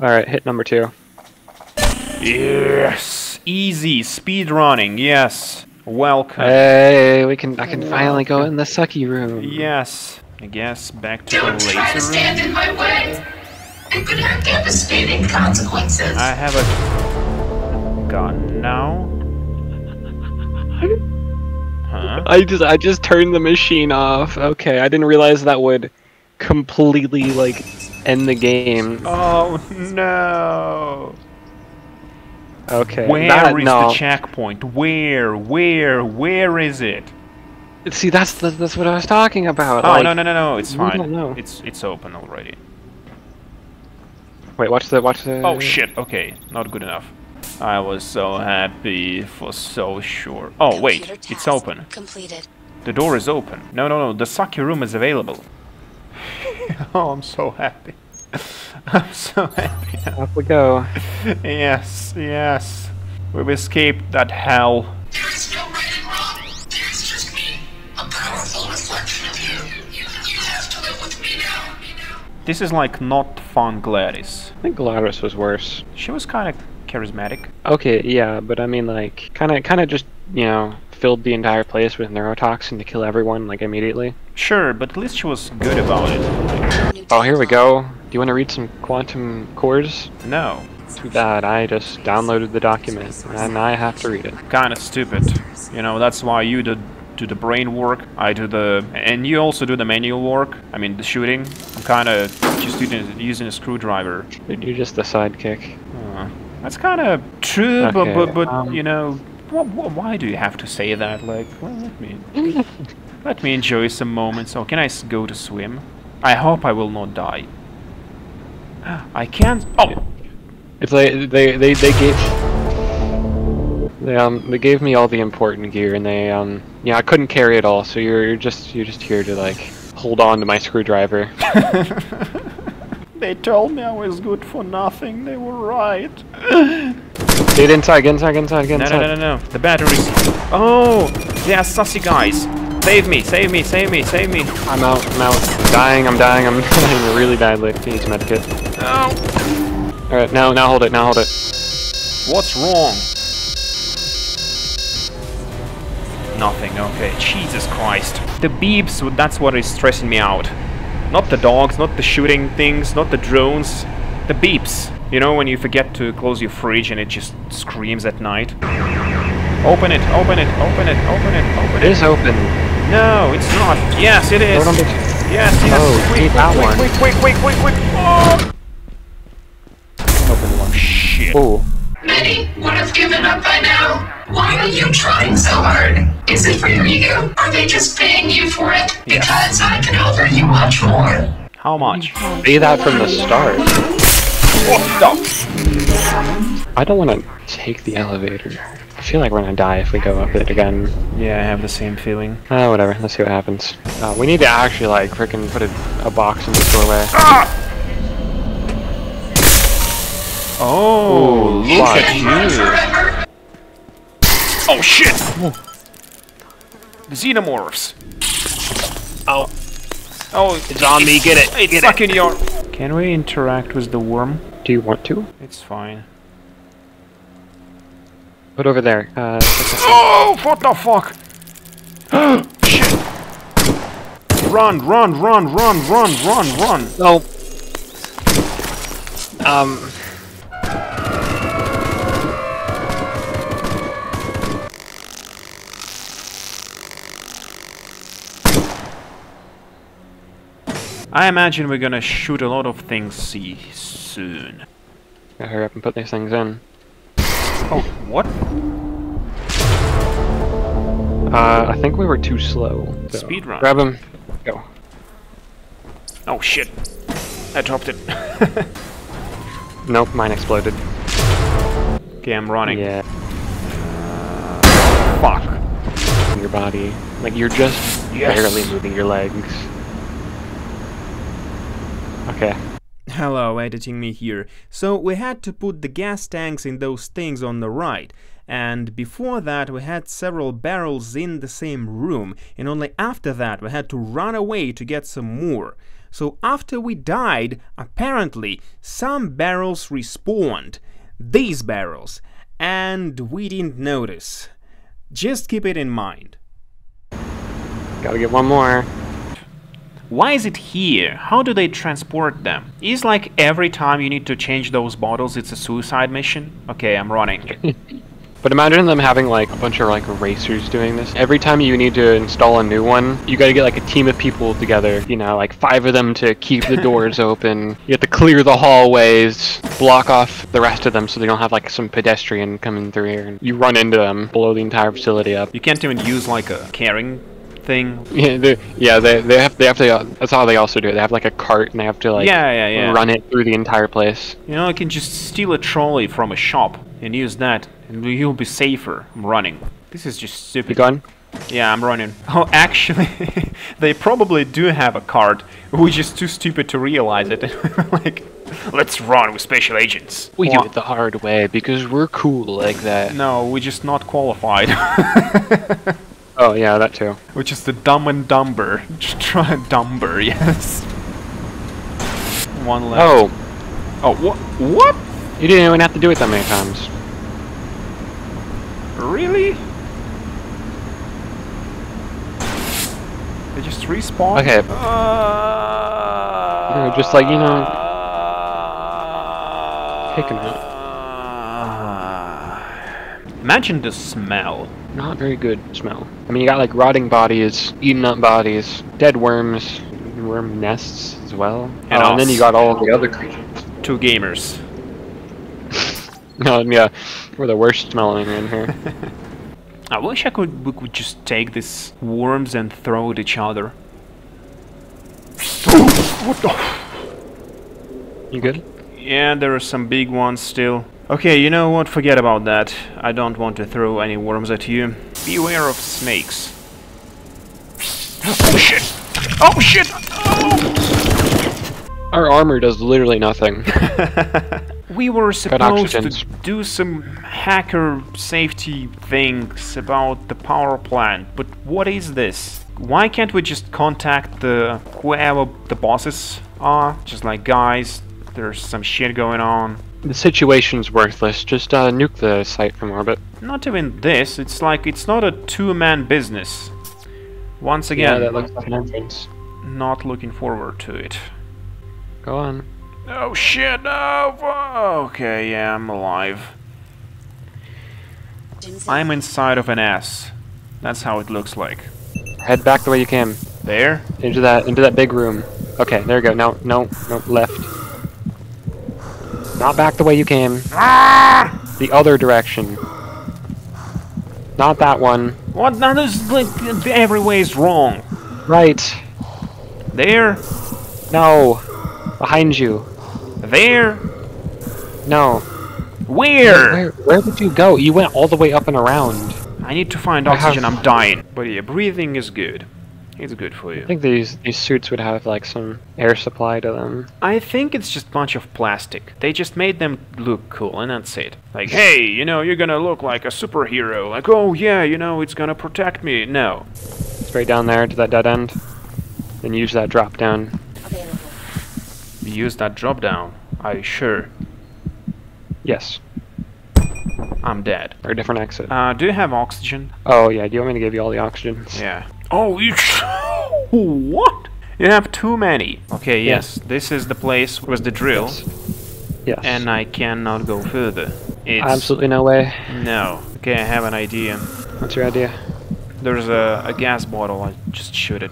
Alright, hit number two. Yes! Easy, speed running, yes. Welcome. Hey, we can. I can finally go in the sucky room. Yes. I guess back to the Don't try to stand room. in my way. It could have devastating consequences. I have a gun now. Huh? I just I just turned the machine off. Okay, I didn't realize that would completely like end the game. Oh no! Okay. Where is that, no. the checkpoint? Where? Where? Where is it? See, that's the, that's what I was talking about. Oh like- no no no no! It's fine. know. It's it's open already. Wait, watch the watch the. Oh shit! Okay, not good enough. I was so happy for so sure. Oh wait, it's open. Completed. The door is open. No no no, the Saki room is available. oh, I'm so happy. I'm so happy. now. Off we go. yes, yes. We've escaped that hell. There is no right and wrong. There's just me. A powerful reflection of you. You, you have to live with me now. This is like not fun GLaDOS. I think GLaDOS was worse. She was kind of charismatic. Okay, yeah, but I mean, like, kind of, kind of just, you know, filled the entire place with neurotoxin to kill everyone, like, immediately. Sure, but at least she was good about it. Oh, here we go. Do you want to read some quantum cores? No, Too bad. I just downloaded the document, and I have to read it. kind of stupid. You know, that's why you do, do the brain work, I do the... And you also do the manual work. I mean, the shooting. I'm kind of just using, using a screwdriver. You're just the sidekick. Uh, that's kind of true, Okay, but, but, but um, you know, why do you have to say that? Like, well, let me... let me enjoy some moments. Oh, can I go to swim? I hope I will not die. I can't... Oh! It's like they they they gave they um they gave me all the important gear, and they um yeah I couldn't carry it all, so you're you're just you're just here to like hold on to my screwdriver. They told me I was good for nothing. They were right. Get inside, get inside, get inside, get inside. no, no, no, no. The batteries. Oh, they are sussy guys. Save me, save me, save me, save me. I'm out, I'm out. I'm dying, I'm dying, I'm dying really badly. Need some medkit. Oh, Alright, now now hold it, now hold it. what's wrong? Nothing, okay. Jesus Christ. The beeps, that's what is stressing me out. Not the dogs, not the shooting things, not the drones. The beeps. You know when you forget to close your fridge and it just screams at night? Open it, open it, open it, open it, open It it. is open. No, it's not. Yes, it is. Throw it on the- Yes, yes. Oh, quick, keep quick, that quick, one. quick, quick, quick, quick, quick. Oh, Open one. Oh, shit. Oh, Many would have given up by now. Why are you trying so hard? Is it for your ego? Are they just paying you for it? Yes. Because I can offer you much more. How much? be that from the start. What the? I don't want to take the elevator. I feel like we're gonna die if we go up it again. Yeah, I have the same feeling. Uh, whatever. Let's see what happens. Uh, we need to actually like freaking put a, a box in the doorway. Ah! Oh, Ooh, look at you. Oh shit! The xenomorphs. Oh, Oh, it's on me. Get it. it's Get stuck it. in your. Can we interact with the worm? Do you want to? It's fine. Put over there. Uh, Oh, what the fuck? shit! Run, run, run, run, run, run, run! oh. Um. I imagine we're gonna shoot a lot of things see soon. Gotta hurry up and put these things in. Oh, what? Uh, I think we were too slow. so- Speedrun. Grab him. Go. Oh shit! I dropped it. Nope, mine exploded. okay, I'm running. Yeah, Fuck. your body. Like you're just Yes. barely moving your legs. Okay. Hello, editing me here. So we had to put the gas tanks in those things on the right. And before that, we had several barrels in the same room, and only after that, we had to run away to get some more. So after we died, apparently some barrels respawned. These barrels. And we didn't notice. Just keep it in mind. Gotta get one more. Why is it here? How do they transport them? Is like every time you need to change those bottles, it's a suicide mission? Okay, I'm running. But imagine them having like a bunch of like racers doing this. Every time you need to install a new one, you gotta get like a team of people together, you know, like five of them to keep the doors open. You have to clear the hallways, block off the rest of them so they don't have like some pedestrian coming through here and you run into them, blow the entire facility up. you can't even use like a carrying thing. Yeah, they, yeah, they, they have they have to. Uh, that's how they also do it. They have like a cart and they have to like yeah, yeah, yeah. run it through the entire place. You know, I can just steal a trolley from a shop and use that, and you'll be safer. I'm running. This is just You stupid. gone? Yeah, I'm running. Oh, actually, they probably do have a card. We're just too stupid to realize it. like, let's run with special agents. We do it the hard way because we're cool like that. No, we're just not qualified. Oh yeah, that too. Which is the dumb and dumber. Try dumber, yes. One left. Oh, Oh, what? What? you didn't even have to do it that many times. Really? They just respawn? Okay. Uh, Yeah, just like, you know, 'em Uh, Imagine the smell. Not very good smell. I mean, you got like rotting bodies, eaten up bodies, dead worms, worm nests as well. And Oh, and then you got all the other creatures. Two gamers. No, um, yeah, we're the worst smelling in here. I wish I could we could just take these worms and throw at each other. what the? You good? Yeah, there are some big ones still. Okay, you know what? Forget about that. I don't want to throw any worms at you. Beware of snakes. Oh shit! Oh shit! Oh! Our armor does literally nothing. We were supposed to do some hacker safety things about the power plant, but what is this? Why can't we just contact the whoever the bosses are? Just like guys, there's some shit going on. The situation's worthless. Just uh, nuke the site from orbit. Not even this, it's like it's not a two-man business. Once again, Yeah, that looks like an entrance. not looking forward to it. Go on. Oh shit, no! Okay, yeah, I'm alive. I'm inside of an ass. That's how it looks like. Head back the way you came. There? Into that into that big room. Okay, there you go. No, no, no, left. Not back the way you came. Ah! The other direction. Not that one. What? Now this like every way is wrong. Right. There, No. Behind you. there, No. where? Where where did you go? You went all the way up and around. I need to find I have- oxygen. I'm dying. But yeah, breathing is good. It's good for you. I think these these suits would have like some air supply to them. I think it's just a bunch of plastic. They just made them look cool, and that's it. Like, hey, you know, you're gonna look like a superhero. Like, oh yeah, you know, it's gonna protect me. No. Straight down there to that dead end. Then use that drop down. Use that drop down. Are you sure? Yes. I'm dead. Or a different exit. Uh, do you have oxygen? Oh yeah, do you want me to give you all the oxygen? Yeah. Oh, you. what? You have too many. Okay, Yeah. yes, this is the place with the drill, Yes. and I cannot go further. It's Absolutely no way. no. Okay, I have an idea. What's your idea? There's a, a gas bottle. I just shoot it.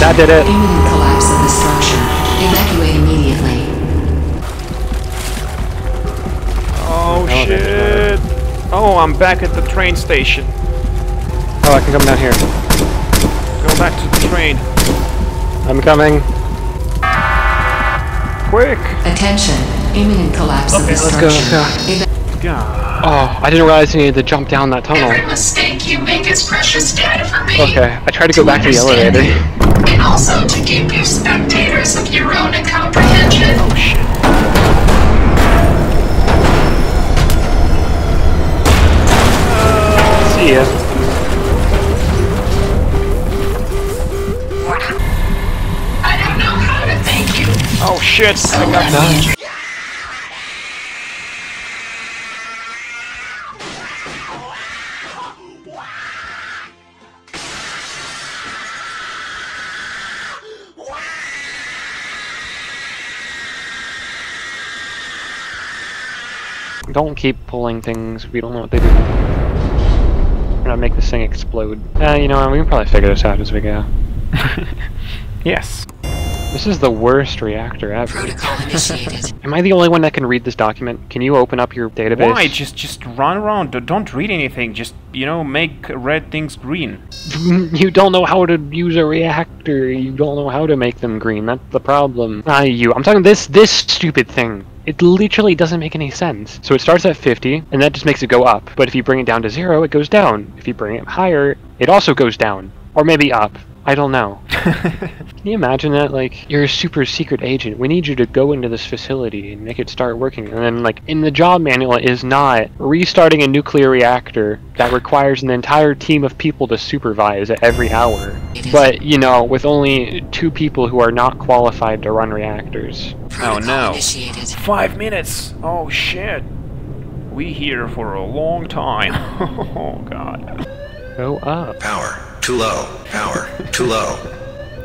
That did it. Oh, I'm back at the train station. Oh, I can come down here. Go back to the train. I'm coming. Quick! Attention. Imminent collapse of the let's structure. go, let's go. God. Oh, I didn't realize you needed to jump down that tunnel. Every mistake you make is precious data for me. Okay, I tried to go back to the elevator. And also to give you spectators of your own comprehension. Oh shit. here. I don't know how to thank you. Oh shit, I got done. Don't keep pulling things We don't know what they do. We're gonna make this thing explode. Uh, you know what? We can probably figure this out as we go. Yes. This is the worst reactor ever. Protocol initiated. Am I the only one that can read this document? Can you open up your database? Why? Just just run around. Don't read anything. Just you know, make red things green. you don't know how to use a reactor. You don't know how to make them green. That's the problem. Ah, you. I'm talking this this stupid thing. It literally doesn't make any sense. So it starts at 50, and that just makes it go up. But if you bring it down to zero, it goes down. If you bring it higher, it also goes down, or maybe up. I don't know. Can you imagine that? Like, you're a super secret agent. We need you to go into this facility and make it start working. And then, like, in the job manual is not restarting a nuclear reactor that requires an entire team of people to supervise at every hour. But, you know, with only two people who are not qualified to run reactors. Oh, Protocol no. initiated. Five minutes. Oh shit. We here for a long time. oh god. Go up. Power. Too low. Power. Too low.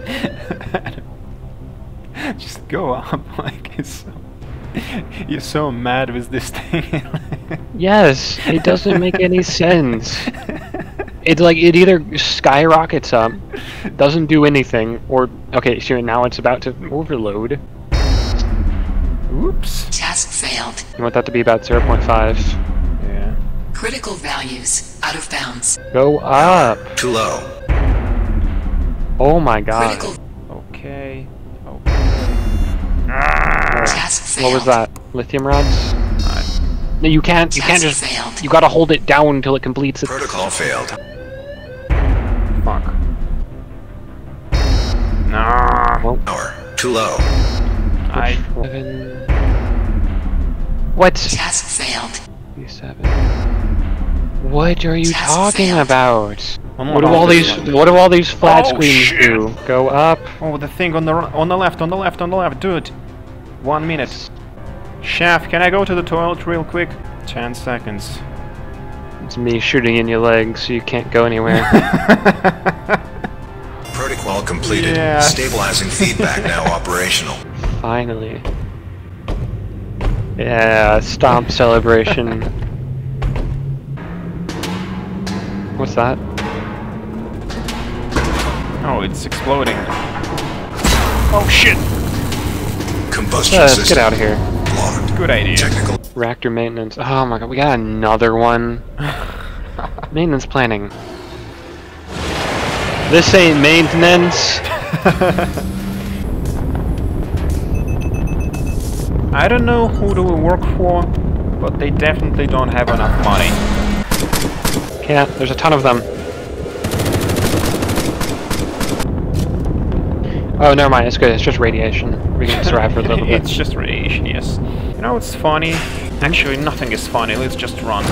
Just go up like it's so. You're so mad with this thing. Yes, it doesn't make any sense. It's like it either skyrockets up, doesn't do anything, or okay, sure now it's about to overload. Oops. Task failed. You want that to be about 0.5. Yeah. Critical values out of bounds. Go up. Too low. Oh my god. Critical Okay. Oh. task failed. What was that? Lithium rods? No, you can't. You can't just. failed. You gotta hold it down until it completes it. Protocol failed. Fuck. Nah. Well, Power. Too low. I. seven. What? Task failed. Seven. What are you Task talking failed. about? What do all these? one. What do all these flat Oh, screens shit. do? Go up. Oh, the thing on the on the left, on the left, on the left, dude. One minute. Chef, can I go to the toilet real quick? Ten seconds. It's me shooting in your legs, so you can't go anywhere. Protocol completed. Yes. Stabilizing feedback now operational. Finally. Yeah, stomp celebration. What's that? Oh, it's exploding. Oh shit! Combustion Uh, system. get out of here. Locked. Good idea. Technical. Reactor maintenance. Oh my god, we got another one. maintenance planning. This ain't maintenance. I don't know who do we work for, but they definitely don't have enough money. Yeah, there's a ton of them. Oh, never mind. It's good. It's just radiation. We can survive for a little bit. it's just radiation, yes. You know what's funny? Actually, nothing is funny. Let's just run.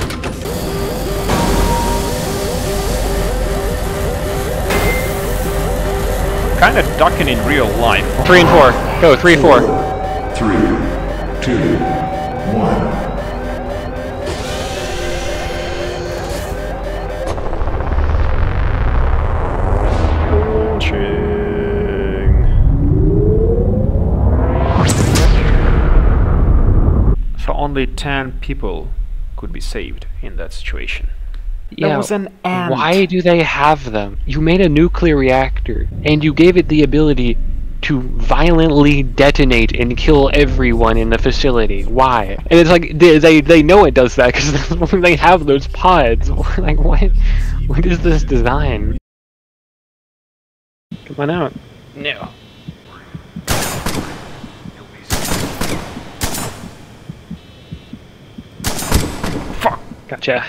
Kind of ducking in real life. Three and four. Go. Three, four. Three, two, one. Only 10 people could be saved in that situation. Yeah. There was an ant. Why do they have them? You made a nuclear reactor, and you gave it the ability to violently detonate and kill everyone in the facility. Why? And it's like they they, they know it does that because they have those pods. like what? What is this design? Come on out. No. Gotcha.